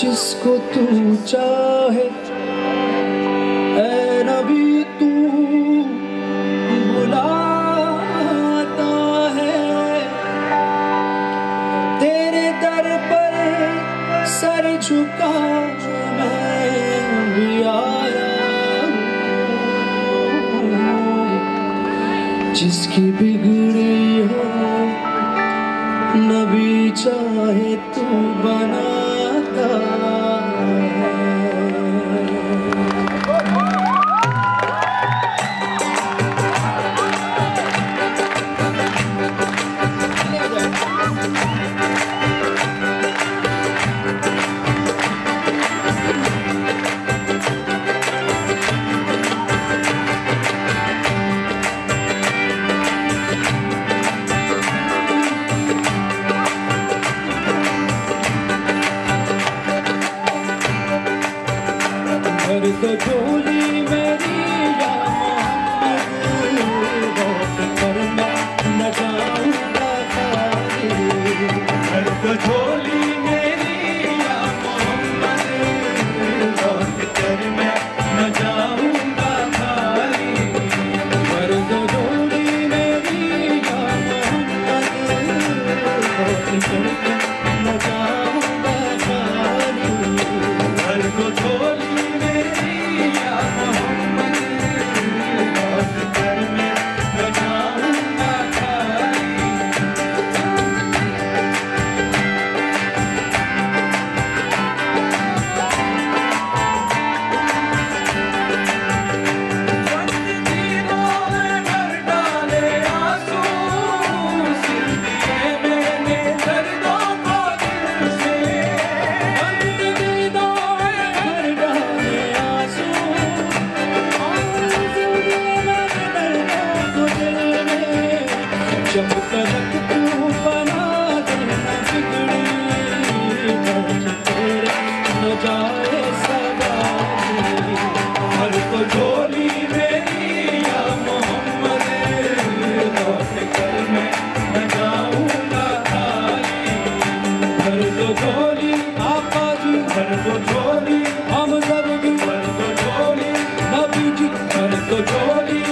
जिसको तू चाहे ऐ नबी तू बुलाता है। तेरे दर पर सर झुका जिसकी बिगड़ी the Jolly. Holy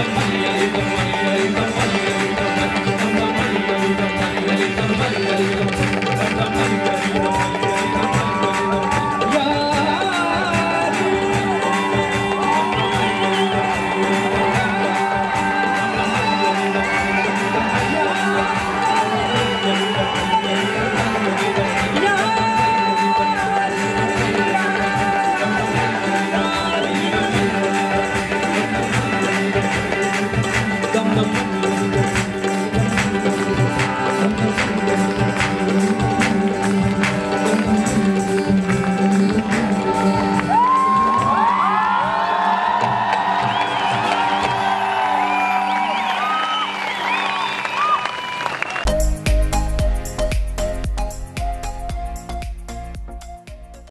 Gracias.